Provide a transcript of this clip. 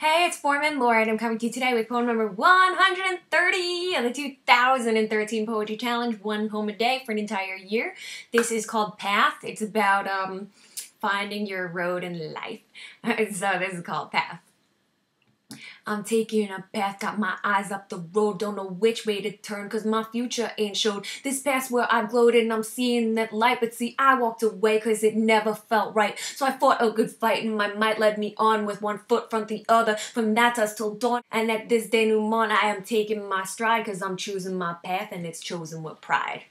Hey, it's Forman Lauren, and I'm coming to you today with poem number 130 of the 2013 Poetry Challenge, one poem a day for an entire year. This is called Path. It's about um, finding your road in life. so this is called Path. I'm taking a path, got my eyes up the road, don't know which way to turn, cause my future ain't showed. This past where I gloated and I'm seeing that light, but see, I walked away cause it never felt right. So I fought a good fight and my might led me on with one foot from the other, from that dusk till dawn. And at this denouement, I am taking my stride cause I'm choosing my path and it's chosen with pride.